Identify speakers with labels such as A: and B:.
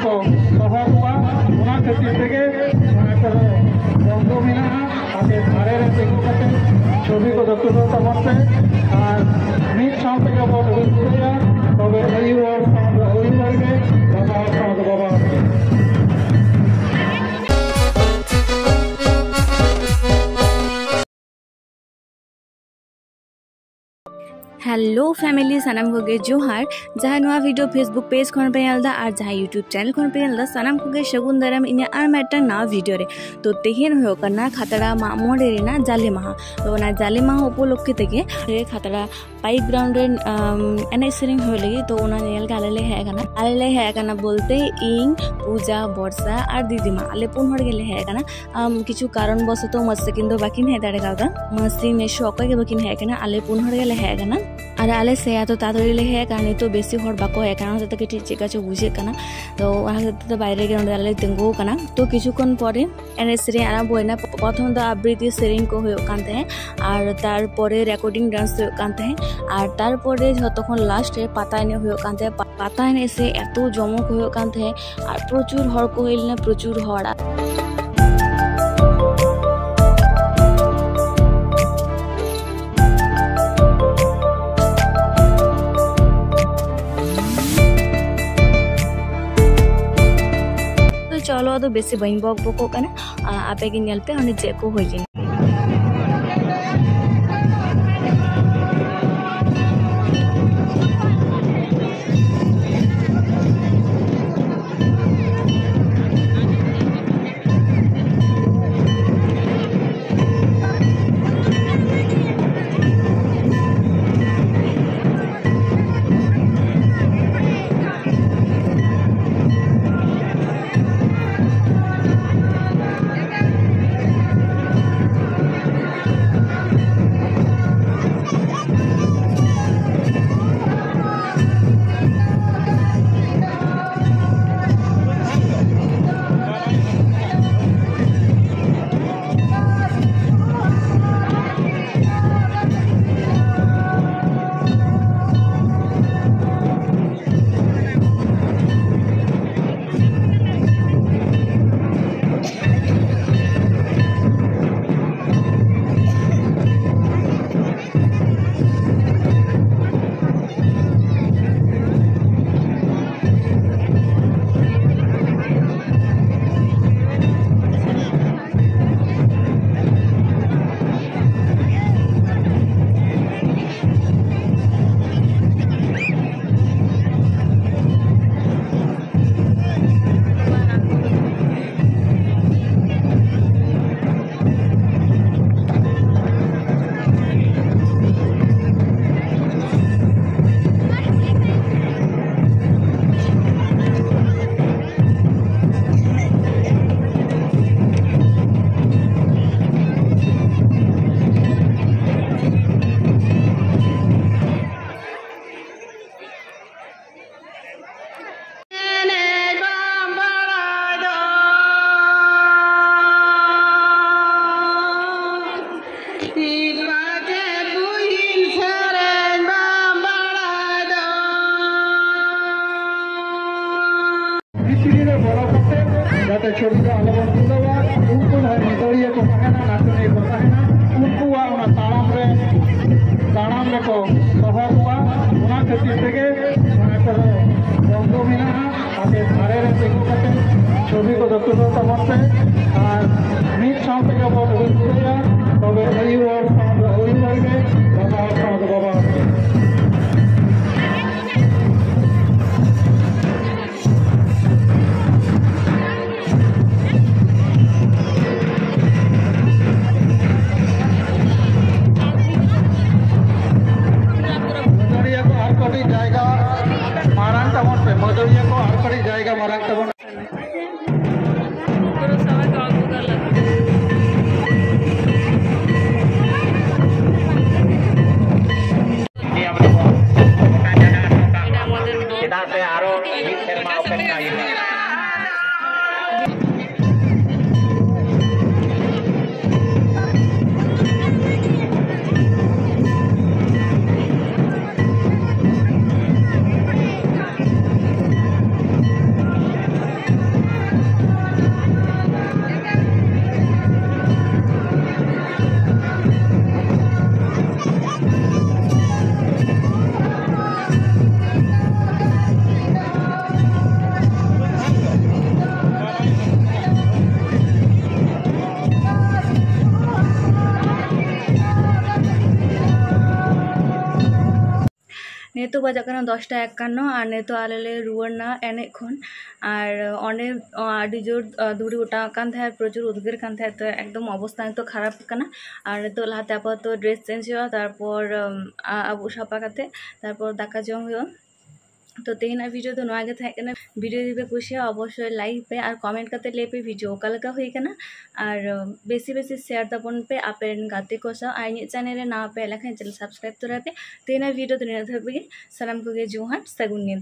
A: ᱨᱮᱠᱚ ᱫᱚᱦᱚ ᱠᱚᱣᱟ ᱚᱱᱟ ᱠᱷᱟᱹᱛᱤᱨ ᱛᱮᱜᱮ ᱚᱱᱟ ᱠᱚᱫᱚ ᱵᱚᱱᱫᱚ ᱢᱮᱱᱟᱜᱼᱟ ᱟᱯᱮ ᱫᱷᱟᱨᱮ ᱨᱮ ᱛᱤᱸᱜᱩ ᱠᱟᱛᱮ ᱪᱷᱚᱵᱤ ᱠᱚᱫᱚ ᱛᱩᱞᱟᱹᱣ ᱛᱟᱵᱚᱱ ᱯᱮ ᱟᱨ
B: হ্যালো ফ্যামিলি সানাম গগে জোহার যাহা নয়া ভিডিও ফেসবুক পেজ খন পে আলদা আর যাহা ইউটিউব চ্যানেল খন পে আলদা সানাম গগে শগুন দারাম ইনে আর মেটা না ভিডিও রে তো তেহেন হয়ে কানা খাতাড়া মা মোড়ে রে না জালে মাহা তো না জালে মাহা উপলক্ষে থেকে রে খাতাড়া পাইক গ্রাউন্ড রে এনে সেরিং হয়ে লাগি তো ওনা নেল গালেলে হ্যাঁ কানা আলেলে হ্যাঁ কানা বলতে ইং পূজা বর্ষা আর দিদিমা আলে পুন হড় গেলে হ্যাঁ কানা কিছু কারণ বশত মস্ত কিন্তু বাকিন হ্যাঁ দাঁড়ে কাউদা মস্তি নেশু অকয় বাকিন হ্যাঁ কানা আলে পুন হড় গেলে হ্যাঁ কানা और से तो तादरी ले हेक आनी तो बेसी बाको हेक चेका चो तो वहाँ से तो के नोडे तो किन कोन परे एने सेरिंग आरंभ होइना प्रथम तो आवृत्ति सेरिंग को होय कान तहे और तार डांस होय कान तहे और तार परे जतक्षण लास्ट रे एने होय कान तहे पाता एने से एतो जमक होय कान तहे और प्रचुर हर को होइलना ᱪᱚᱞᱚ ᱫᱚ ᱵᱮᱥᱤ ᱵᱟᱹᱧ ᱵᱚᱠ ᱵᱚᱠᱚᱜ ᱠᱟᱱᱟ ᱟᱯᱮᱜᱮ ᱧᱮᱞ ᱯᱮ ᱚᱱᱮ ᱪᱮᱫ ᱠᱚ ᱦᱩᱭ ᱞᱮᱱᱟ
A: 시리를 벌어볼 때 যাতে ছবিটা আলো বন্ধ উনকুল হয় নিতরিয়ে কো কাহেনা নাচনে কো কাহেনা উনকুয়া ওনা তাড়াম রে তাড়াম রে কো সহজ পা ওনা ক্ষেত্র থেকে ওনা করে বন্ধ মিনা আগে ধারে রে দেখো কাতে ছবি কো দক্ষ করতে আর মিট সাউন্ড থেকে বড় হয়ে છે મજૂરીઓ અડકડી જાય મારા
B: ᱱᱤᱛᱚᱜ ᱵᱟᱡᱟᱜ ᱠᱟᱱᱟ ᱫᱚᱥᱴᱟ ᱮᱠᱟᱱᱱᱚ ᱟᱨ ᱱᱤᱛᱚᱜ ᱟᱞᱮᱞᱮ ᱨᱩᱣᱟᱹᱲᱱᱟ ᱮᱱᱮᱡ ᱠᱷᱚᱱ ᱟᱨ ᱚᱸᱰᱮ ᱟᱹᱰᱤ ᱡᱳᱨ ᱫᱷᱩᱲᱤ ᱚᱴᱟᱣ ᱟᱠᱟᱱ ᱛᱟᱦᱮᱸᱫ ᱯᱨᱚᱪᱩᱨ ᱩᱫᱽᱜᱟᱹᱨ ᱠᱟᱱ ᱛᱟᱦᱮᱸᱫ ᱛᱚ ᱮᱠᱫᱚᱢ ᱚᱵᱚᱥᱛᱷᱟ ᱱᱤᱛᱚᱜ ᱠᱷᱟᱨᱟᱯ ᱟᱠᱟᱱᱟ ᱟᱨ ᱱᱤᱛᱚᱜ ᱞᱟᱦᱟᱛᱮ ᱟᱯᱟᱛᱚ ᱰᱨᱮᱥ ᱪᱮᱧᱡᱽ ᱦᱩᱭᱩᱜᱼᱟ ᱛᱟᱨᱯᱚᱨ ᱟᱵᱩᱜ ᱥᱟᱯᱷᱟ ᱠᱟᱛᱮ ᱛᱟᱨᱯᱚᱨ ᱫᱟᱠᱟ ᱡᱚᱢ ᱦᱩᱭᱩᱜᱼᱟ তো তেই না ভিডিও তো दोनों आगे थे ভিডিও দিবে খুশি অবশ্যই লাইক পে আর কমেন্ট কাতে লেপে ভিডিও ওকালকা হয়ে কেনা আর বেশি বেশি শেয়ার দাবন পে আপের গাতে কোসা আর ইয়ে চ্যানেলে না পে লেখা চ্যানেল সাবস্ক্রাইব তো রাখে। তেই না ভিডিও তো নিয়ে থাকবে সালাম কুগে জোহার সাগুন নিয়ে